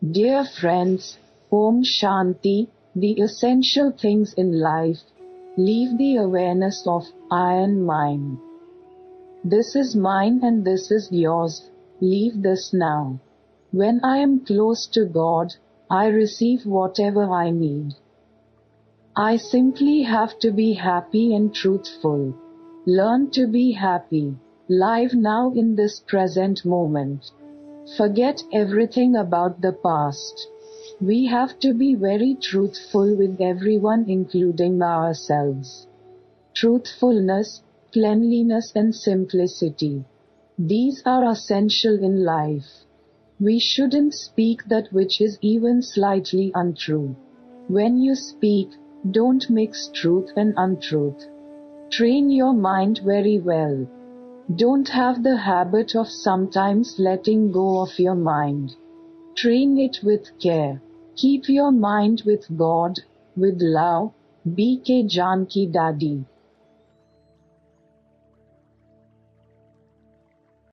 Dear friends, Om Shanti, the essential things in life, leave the awareness of I and mine. This is mine and this is yours, leave this now. When I am close to God, I receive whatever I need. I simply have to be happy and truthful. Learn to be happy, live now in this present moment. Forget everything about the past. We have to be very truthful with everyone, including ourselves. Truthfulness, cleanliness, and simplicity. These are essential in life. We shouldn't speak that which is even slightly untrue. When you speak, don't mix truth and untruth. Train your mind very well. Don't have the habit of sometimes letting go of your mind. Train it with care. Keep your mind with God, with love. BK Janki Dadi.